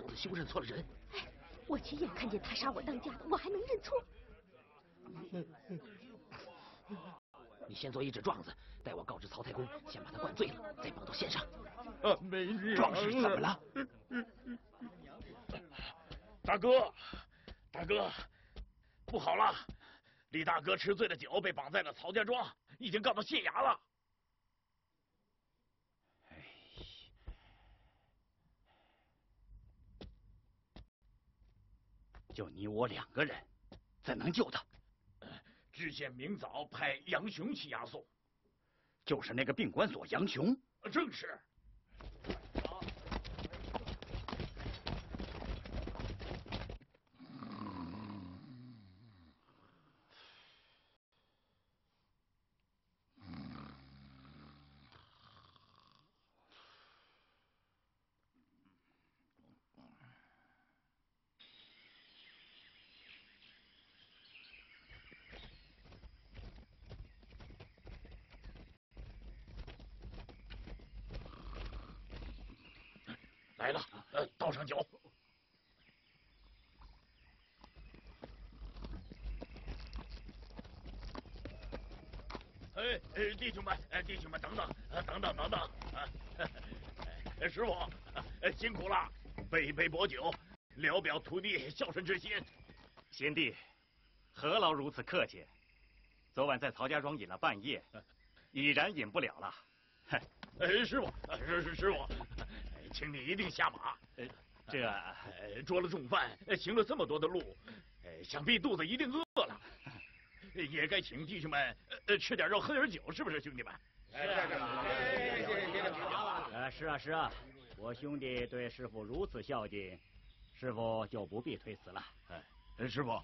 娘子休认错了人。哎，我亲眼看见他杀我当家的，我还能认错？你先做一纸状子，待我告知曹太公，先把他灌醉了，再绑到线上。啊，没娘壮士怎么了？大哥，大哥，不好了！李大哥吃醉了酒，被绑在了曹家庄，已经告到县衙了。就你我两个人，怎能救他？知县明早派杨雄去押送，就是那个病关所杨雄。正是。来了，呃，倒上酒。哎哎，弟兄们，哎，弟兄们，等等，等等，等等，啊！师傅，辛苦了，备一杯薄酒，聊表徒弟孝顺之心。贤弟，何劳如此客气？昨晚在曹家庄饮了半夜，已然饮不了了。哎，师傅，是是师傅。请你一定下马。这捉了重犯，行了这么多的路，想必肚子一定饿了，也该请弟兄们吃点肉，喝点酒，是不是，兄弟们？是是啊是啊，我兄弟对师傅如此孝敬，师傅就不必推辞了。哎，师傅，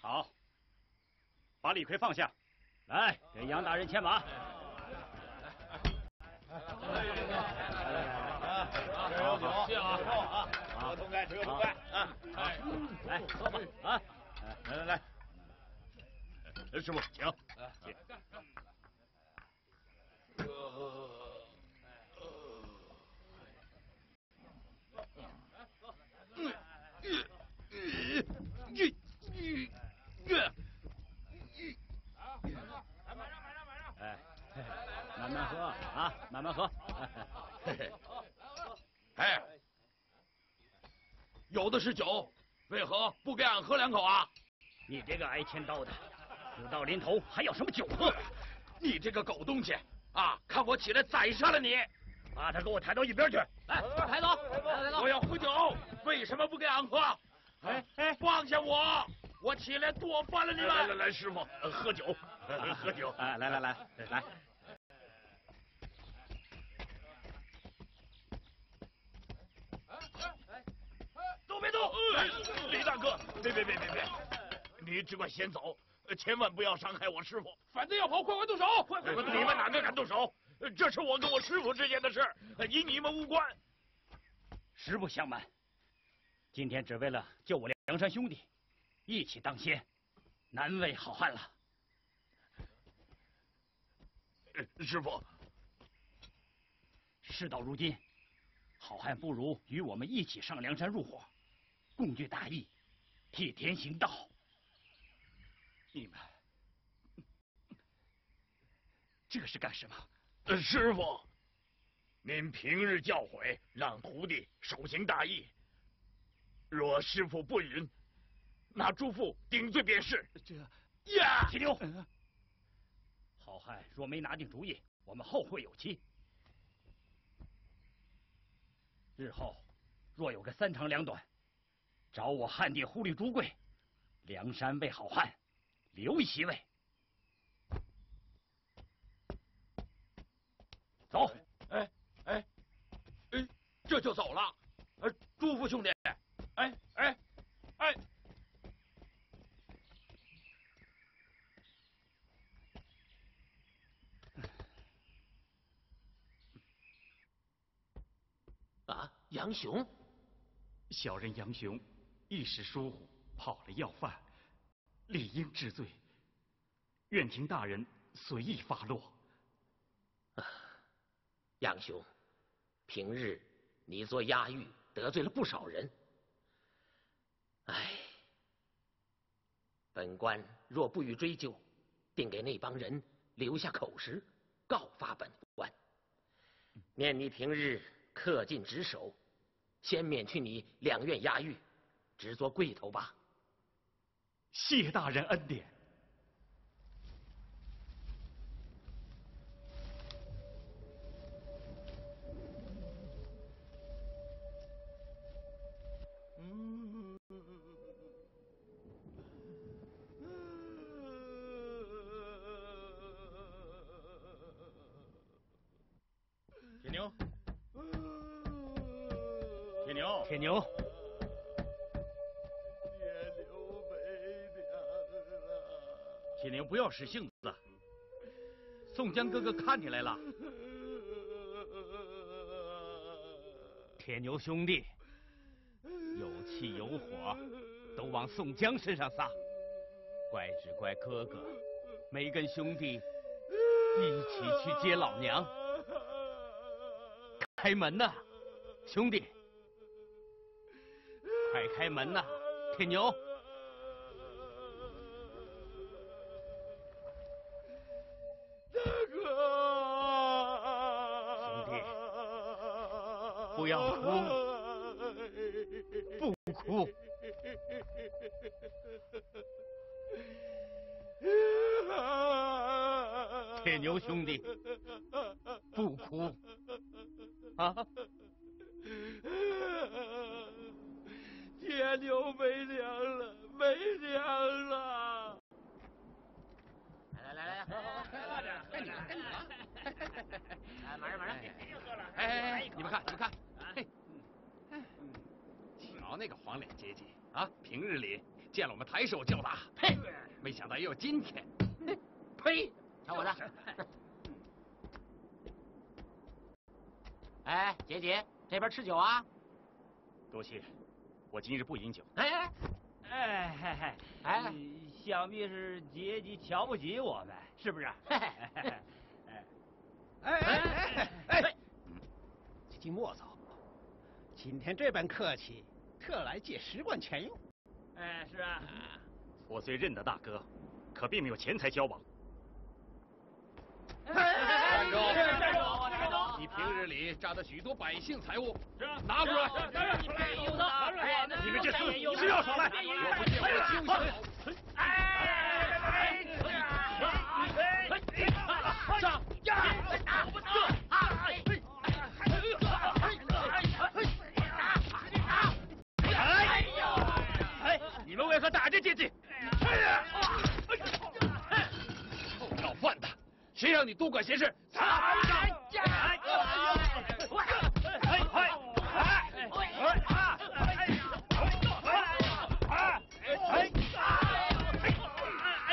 好，把李逵放下，来给杨大人牵马。喝酒，谢啊！啊，喝痛快，喝痛快啊！来，来喝吧啊！来来来，师傅，请。请慢慢喝啊，慢慢喝。哎，有的是酒，为何不给俺喝两口啊？你这个挨千刀的，死到临头还要什么酒喝？你这个狗东西啊！看我起来宰杀了你！把他给我抬到一边去！来，抬走！抬走我要喝酒，为什么不给俺喝？哎哎，放下我！我起来剁翻了你们！来来来，师傅，喝酒，喝酒！哎，来来来来。别动！李大哥，别别别别别！你只管先走，千万不要伤害我师傅。反正要跑，快快动手！快快！你们哪个敢动手？这是我跟我师傅之间的事，与你们无关。实不相瞒，今天只为了救我梁山兄弟，一起当先，难为好汉了。师傅，事到如今，好汉不如与我们一起上梁山入伙。共聚大义，替天行道。你们这是干什么？师傅，您平日教诲，让徒弟守行大义。若师傅不允，那诸父顶罪便是。这呀，齐牛，好汉若没拿定主意，我们后会有期。日后若有个三长两短。找我汉帝忽律朱贵，梁山为好汉留一席位。走，哎哎哎，这就走了。呃，朱福兄弟，哎哎哎，啊，杨雄，小人杨雄。一时疏忽，跑了要犯，理应治罪。愿听大人随意发落。杨兄，平日你做押狱得罪了不少人。唉，本官若不予追究，定给那帮人留下口实，告发本官。念你平日恪尽职守，先免去你两院押狱，只做贵头吧。谢大人恩典。铁牛，铁牛，铁牛，不要使性子。宋江哥哥看你来了。铁牛兄弟，有气有火，都往宋江身上撒，怪只怪哥哥没跟兄弟一起去接老娘。开门呐，兄弟！快开门呐，铁牛！不要哭，不哭。铁牛兄弟，不哭啊！铁牛没娘了，没娘了！来来来来，快点，该你了，该你了！哎，马上马上！哎哎哎，你们看，你们看，那个黄脸阶级啊，平日里见了我们抬手就打，呸，没想到也有今天。呸！瞧我的！哎，杰杰，这边吃酒啊？多谢，我今日不饮酒。哎哎哎嘿嘿，哎，想必是杰杰瞧不起我们，是不是？嘿嘿哎哎哎哎哎！金莫走，今天这般客气，特来借十贯钱用。哎，是啊。我虽认得大哥，可并没有钱财交往。站住！站住！站住！你平日里诈得许多百姓财物，拿出来！拿出来！你们这厮是要耍赖！我不借我揪下！们为何打这阶级？臭要饭的，谁让你多管闲事？哎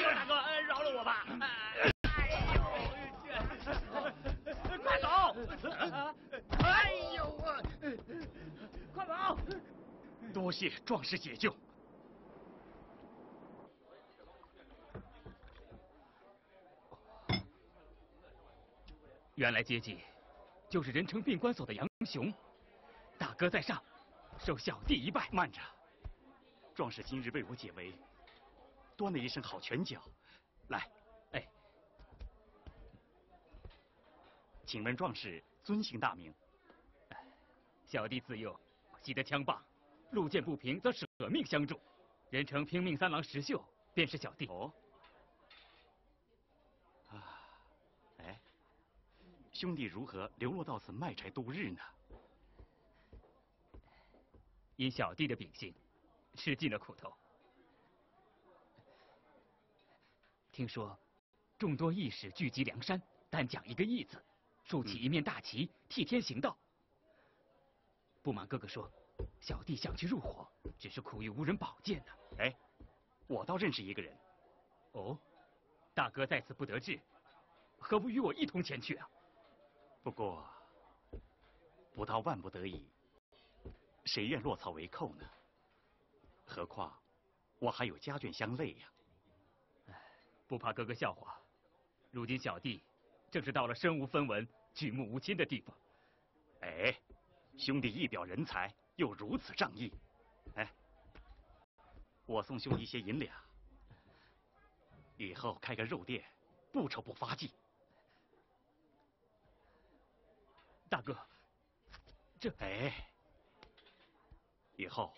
呦，大哥，饶了我吧！快走！哎呦我，快跑！多谢壮士解救。原来阶级就是人称病关所的杨雄，大哥在上，受小弟一拜。慢着，壮士今日为我解围，端了一身好拳脚，来，哎，请问壮士尊姓大名？小弟自幼习得枪棒，路见不平则舍命相助，人称拼命三郎石秀，便是小弟。哦，啊，哎，兄弟如何流落到此卖柴度日呢？以小弟的秉性，吃尽了苦头。听说众多义士聚集梁山，但讲一个义字，竖起一面大旗，替天行道。不瞒哥哥说，小弟想去入伙，只是苦于无人保荐呢。哎，我倒认识一个人。哦，大哥在此不得志，何不与我一同前去啊？不过，不到万不得已，谁愿落草为寇呢？何况我还有家眷相累呀。不怕哥哥笑话，如今小弟正是到了身无分文、举目无亲的地步。哎。兄弟一表人才，又如此仗义，哎，我送兄一些银两，以后开个肉店，不愁不发迹。大哥，这哎，以后